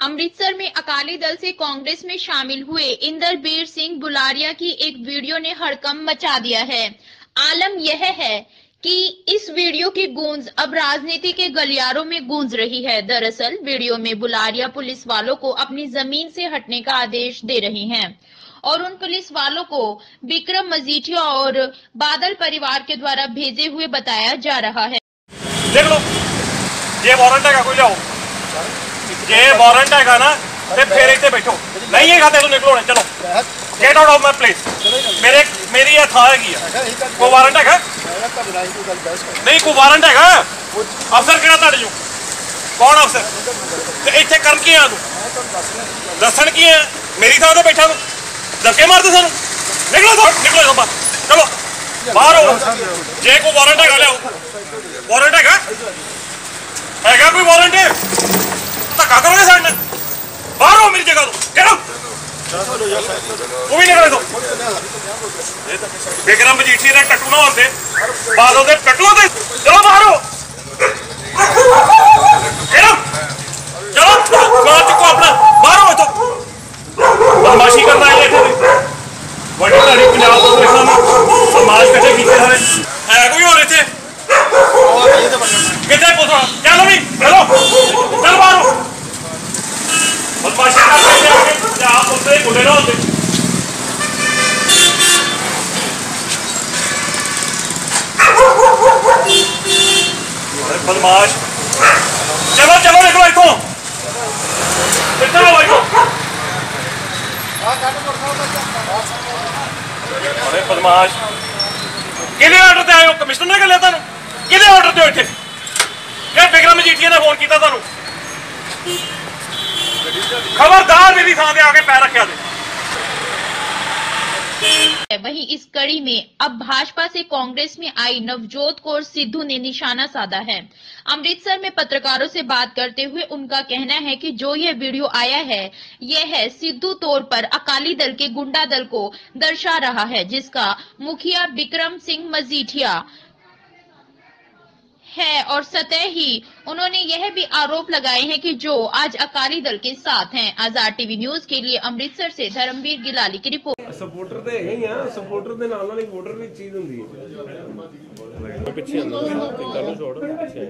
अमृतसर में अकाली दल से कांग्रेस में शामिल हुए इंदरबीर सिंह बुलारिया की एक वीडियो ने हड़कम मचा दिया है। आलम यह है कि इस वीडियो की गूंज अब राजनीति के गलियारों में गूंज रही है। दरअसल, वीडियो में बुलारिया पुलिस वालों को अपनी ज़मीन से हटने का आदेश दे रहे हैं और उन पुलिस वालों को विक्रम मजीठिया और बादल परिवार के द्वारा भेजे हुए बताया जा रहा है। देख लो, ये वारंट है कोई जाओ ਜੇ ਵਾਰੰਟ ਹੈਗਾ ਨਾ ਤੇ ਫਿਰ ਇੱਥੇ ਬੈਠੋ ਨਹੀਂ ਹੈਗਾ ਤੇ ਤੂੰ ਨਿਕਲੋ ਹੁਣ ਚਲੋ get out of my place ਮੇਰੇ ਮੇਰੀ ਇਹ ਥਾਂ ਹੈਗੀ ਆ ਕੋਈ ਵਾਰੰਟ ਹੈਗਾ ਨਹੀਂ ਕੋਈ ਵਾਰੰਟ ਹੈਗਾ ਅਫਸਰ ਕਿਹੜਾ ਤੁਹਾਡੇ ਜੋ ਕੌਣ ਅਫਸਰ ਤੇ ਇੱਥੇ ਕਰਨ ਕੀ ਆ ਤੂੰ ਦੱਸਣ ਕੀ ਆ ਮੇਰੀ ਥਾਂ ਤੇ ਬੈਠਾ ਤੂੰ ਧੱਕੇ ਮਾਰਦੇ ਸਾਨੂੰ ਨਿਕਲੋ ਤੋਂ ਨਿਕਲੋ ਇੱਥੋਂ ਬਾਹਰ ਚਲੋ ਬਾਹਰ ਹੋ ਜੇ ਕੋਈ ਵਾਰੰਟ ਹੈਗਾ ਲਿਆਓ ਵਾਰੰਟ ਹੈਗਾ ਹੈਗਾ ਕੋਈ ਵਾਰੰਟ क्या करोगे साइड में? बाहर हो मेरी जगह तो। गेट आउट वो भी निकले तो देख रहा मुझे इठी रहा टट्टू ना होते बाद होते टट्टू होते चलो बाहर हो चलो चलो चुको अपना। बाहर हो तो बदमाशी करना है बड़ी सारी पंजाब तो देखा ना समाज कट्ठे किए सारे है। कोई और इतने कितने पोसा क्या लो चलो। ਬਦਮਾਸ਼ੀ ਕਰਦੇ ਨੇ ਅੱਗੇ ਪੰਜਾਬ ਉੱਤੇ ਗੁੰਡੇ ਨਾ ਹੁੰਦੇ ਅਰੇ ਬਦਮਾਸ਼ ਚਲੋ ਚਲੋ ਨਿਕਲੋ ਇੱਥੋਂ ਕਿੱਥੇ ਹੋ ਇੱਥੋਂ ਅਰੇ ਬਦਮਾਸ਼ ਕਿਹਦੇ ਆਰਡਰ ਤੇ ਆਏ ਹੋ ਕਮਿਸ਼ਨਰ ਨੇ ਗੱਲਿਆ ਤੁਹਾਨੂੰ ਕਿਹਦੇ ਆਰਡਰ ਤੇ ਹੋ ਇੱਥੇ ਕਿ ਬਿਕਰਮ ਮਜੀਠੀਆ ਨੇ ਫੋਨ ਕੀਤਾ ਤੁਹਾਨੂੰ खबरदार मेरी थां आके पैर रखा दे। वहीं इस कड़ी में अब भाजपा से कांग्रेस में आई नवजोत कौर सिद्धू ने निशाना साधा है। अमृतसर में पत्रकारों से बात करते हुए उनका कहना है कि जो यह वीडियो आया है, यह है सिद्धू तौर पर अकाली दल के गुंडा दल को दर्शा रहा है, जिसका मुखिया बिक्रम सिंह मजीठिया है और सतह ही उन्होंने यह भी आरोप लगाए हैं कि जो आज अकाली दल के साथ हैं आजाद टीवी न्यूज के लिए अमृतसर से धर्मवीर गिलाली की रिपोर्ट ਸਪੋਰਟਰ ਤੇ ਹੈਗੇ ਹੀ ਆ ਸਪੋਰਟਰ ਦੇ ਨਾਲ ਨਾਲ ਇੱਕ ਵੋਟਰ ਵੀ ਚੀਜ਼ ਹੁੰਦੀ ਹੈ ਪਿੱਛੇ ਆਉਂਦਾ ਤੇ ਕਰ ਲਓ ਛੋੜ ਪਿੱਛੇ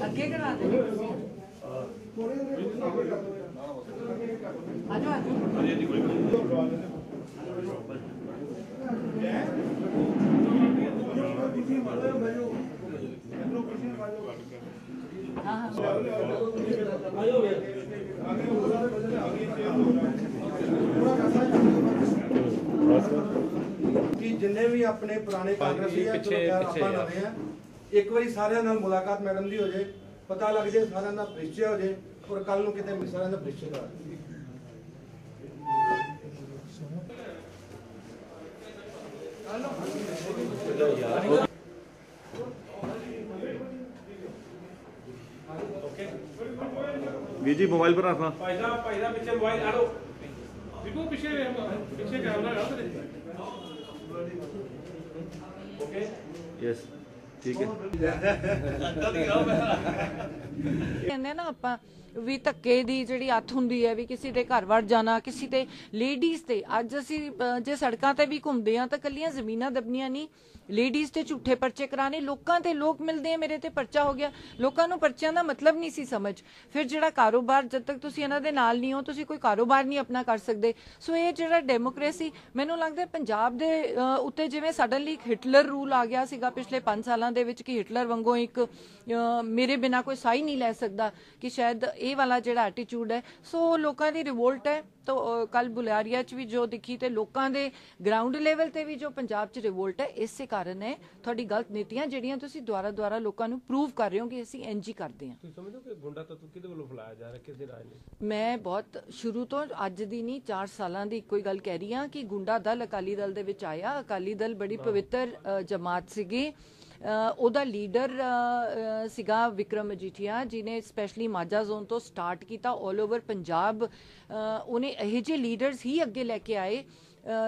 ਅੱਗੇ ਕਰਾ ਦੇ ਆਜੋ ਆਜੋ ਕਿ ਜਿੰਨੇ ਵੀ ਆਪਣੇ ਪੁਰਾਣੇ ਕਾਂਗਰਸੀ ਆ ਪਿੱਛੇ- ਚਲੋ ਖੈਰ ਪਿੱਛੇ ਆਪਾਂ ਯਾਰ। ਨਵੇਂ ਆ ਇੱਕ ਵਾਰੀ ਸਾਰਿਆਂ ਨਾਲ ਮੁਲਾਕਾਤ ਮੈਡਮ ਦੀ ਹੋ ਜੇ ਪਤਾ ਲੱਗ ਜੇ ਸਾਰਿਆਂ ਦਾ ਪਰਿਚੈ ਹੋ ਜੇ ਔਰ ਕੱਲ ਨੂੰ ਕਿਤੇ ਵੀ ਸਾਰਿਆਂ ਦਾ ਪਰਿਚੈ ਕਰਾ ਦੇ ਵੀਰ ਜੀ ਮੋਬਾਈਲ ਪਰ ਰੱਖਣਾ ਭਾਈ ਸਾਹਿਬ ਭਾਈ ਸਾਹਿਬ ਪਿੱਛੇ ਮੋਬਾਈਲ ਆ ਲਓ ਦੇਖੋ ਪਿੱਛੇ ਪਿੱਛੇ ਕੈਮਰਾ ਹੈ ਉਹਦੇ ਓਕੇ ਯੈਸ ਠੀਕ ਹੈ। ਕਹਿੰਦੇ ਨਾ ਆਪਾਂ ਵੀ ਧੱਕੇ ਦੀ ਜਿਹੜੀ ਅੱਥ ਹੁੰਦੀ ਹੈ, ਵੀ ਕਿਸੇ ਦੇ ਘਰ ਵੜ ਜਾਣਾ, ਕਿਸੇ ਤੇ ਲੇਡੀਜ਼ ਤੇ। ਅੱਜ ਅਸੀਂ ਜੇ ਸੜਕਾਂ ਤੇ ਵੀ ਘੁੰਮਦੇ ਆ ਤਾਂ ਕੱਲੀਆਂ ਜ਼ਮੀਨਾਂ ਦਬਨੀਆਂ ਨਹੀਂ। ਲੇਡੀਜ਼ ਤੇ ਝੂਠੇ ਪਰਚੇ ਕਰਾਣੇ ਲੋਕਾਂ ਤੇ ਲੋਕ ਮਿਲਦੇ ਆ, ਮੇਰੇ ਤੇ ਪਰਚਾ ਹੋ ਗਿਆ। ਲੋਕਾਂ ਨੂੰ ਪਰਚਿਆਂ ਦਾ ਮਤਲਬ ਨਹੀਂ ਸੀ ਸਮਝ। ਫਿਰ ਜਿਹੜਾ ਕਾਰੋਬਾਰ, ਜਦ ਤੱਕ ਤੁਸੀਂ ਇਹਨਾਂ ਦੇ ਨਾਲ ਨਹੀਂ ਹੋ, ਤੁਸੀਂ ਕੋਈ ਕਾਰੋਬਾਰ ਨਹੀਂ ਆਪਣਾ ਕਰ ਸਕਦੇ। ਸੋ ਇਹ ਜਿਹੜਾ ਡੈਮੋਕ੍ਰੇਸੀ ਮੈਨੂੰ ਲੱਗਦਾ ਪੰਜਾਬ ਦੇ ਉੱਤੇ ਜਿਵੇਂ ਸਡਨਲੀ ਹਿਟਲਰ ਰੂਲ ਆ ਗਿਆ ਸੀਗਾ ਪਿਛਲੇ 5 ਸਾਲਾਂ ਦੇ ਵਿੱਚ, ਕਿ ਹਿਟਲਰ ਵਾਂਗੂ ਇੱਕ ਮੇਰੇ ਬਿਨਾ ਕੋਈ ਸਾਈ ਨਹੀਂ ਲੈ ਸਕਦਾ, ਕਿ ਸ਼ਾਇਦ ਇਹ ਵਾਲਾ ਜਿਹੜਾ ਐਟੀਟਿਊਡ ਹੈ ਸੋ ਲੋਕਾਂ ਦੀ ਰਿਵੋਲਟ ਹੈ ਤਾਂ ਕੱਲ ਬੁਲਾਰੀਆ ਚ ਵੀ ਜੋ ਦਿਖੀ ਤੇ ਲੋਕਾਂ ਦੇ ਗਰਾਊਂਡ ਲੈਵਲ ਤੇ ਵੀ ਜੋ ਪੰਜਾਬ ਚ ਰਿਵੋਲਟ ਹੈ ਇਸੇ ਕਾਰਨ ਹੈ ਤੁਹਾਡੀ ਗਲਤ ਨੀਤੀਆਂ ਜਿਹੜੀਆਂ ਤੁਸੀਂ ਦੁਆਰਾ ਦੁਆਰਾ ਲੋਕਾਂ ਨੂੰ ਪ੍ਰੂਵ ਕਰ ਰਹੇ ਹੋ ਕਿ ਅਸੀਂ ਹੀ ਕਰਦੇ ਹਾਂ। ਤੁਸੀਂ ਸਮਝਦੇ ਹੋ ਕਿ ਗੁੰਡਾ ਤੱਤੂ ਕਿਹਦੇ ਵੱਲੋਂ ਫਲਾਇਆ ਜਾ ਰਿਹਾ ਕਿਸੇ ਰਾਜ ਨੇ? ਮੈਂ ਬਹੁਤ ਸ਼ੁਰੂ ਤੋਂ ਅੱਜ ਦੀ ਨਹੀਂ 4 ਸਾਲਾਂ ਦੀ ਇੱਕੋ ਹੀ ਗੱਲ ਕਹਿ ਰਹੀ ਹਾਂ ਕਿ ਗੁੰਡਾ ਦਲ ਅਕਾਲੀ ਦਲ ਦੇ ਵਿੱਚ ਆਇਆ ਅਕਾਲੀ ਦਲ ਬੜੀ ਪਵਿੱਤਰ ਜਮਾਤ ਸੀਗੀ। ਉਹਦਾ ਲੀਡਰ ਸੀਗਾ ਵਿਕਰਮ ਅਜੀਠੀਆ ਜਿਨੇ ਸਪੈਸ਼ਲੀ ਮਾਝਾ ਜ਼ੋਨ ਤੋਂ ਸਟਾਰਟ ਕੀਤਾ 올 ਓਵਰ ਪੰਜਾਬ। ਉਹਨੇ ਇਹੋ ਜਿਹੇ ਲੀਡਰਸ ਹੀ ਅੱਗੇ ਲੈ ਕੇ ਆਏ।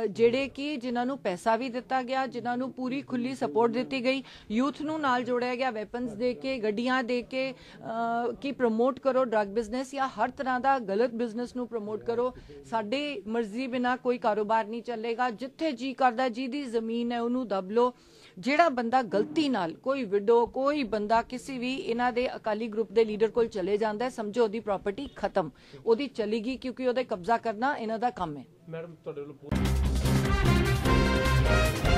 ਜਿਹੜੇ ਕਿ ਜਿਨ੍ਹਾਂ ਨੂੰ ਪੈਸਾ ਵੀ ਦਿੱਤਾ ਗਿਆ, ਜਿਨ੍ਹਾਂ ਨੂੰ ਪੂਰੀ ਖੁੱਲੀ ਸਪੋਰਟ ਦਿੱਤੀ ਗਈ ਯੂਥ ਨੂੰ ਨਾਲ ਜੋੜਿਆ ਗਿਆ ਵੈਪਨਸ ਦੇ ਕੇ, ਗੱਡੀਆਂ ਦੇ ਕੇ ਕਿ ਪ੍ਰਮੋਟ ਕਰੋ ਡਰੱਗ ਬਿਜ਼ਨਸ ਜਾਂ ਹਰ ਤਰ੍ਹਾਂ ਦਾ ਗਲਤ ਬਿਜ਼ਨਸ ਨੂੰ ਪ੍ਰਮੋਟ ਕਰੋ, ਸਾਡੇ ਮਰਜ਼ੀ ਬਿਨਾ ਕੋਈ ਕਾਰੋਬਾਰ ਨਹੀਂ ਚੱਲੇਗਾ। ਜਿੱਥੇ ਜੀ ਕਰਦਾ, ਜਿਹਦੀ ਜ਼ਮੀਨ ਹੈ, ਉਹਨੂੰ ਦਬ ਲਓ। ਜਿਹੜਾ ਬੰਦਾ ਗਲਤੀ ਨਾਲ, ਕੋਈ ਵਿਡੋ ਕੋਈ ਬੰਦਾ ਕਿਸੇ ਵੀ ਇਹਨਾਂ ਦੇ ਅਕਾਲੀ ਗਰੁੱਪ ਦੇ ਲੀਡਰ ਕੋਲ ਚਲੇ ਜਾਂਦਾ ਹੈ, ਸਮਝੋ ਉਹਦੀ ਪ੍ਰਾਪਰਟੀ ਖਤਮ। ਉਹਦੀ ਚਲੀ ਗਈ ਕਿਉਂਕਿ ਉਹਦੇ ਕਬਜ਼ਾ ਕਰਨਾ ਇਹਨਾਂ ਦਾ ਕੰਮ ਹੈ। ਮੈਡਮ, ਤੁਹਾਡੇ ਵੱਲੋਂ Bye.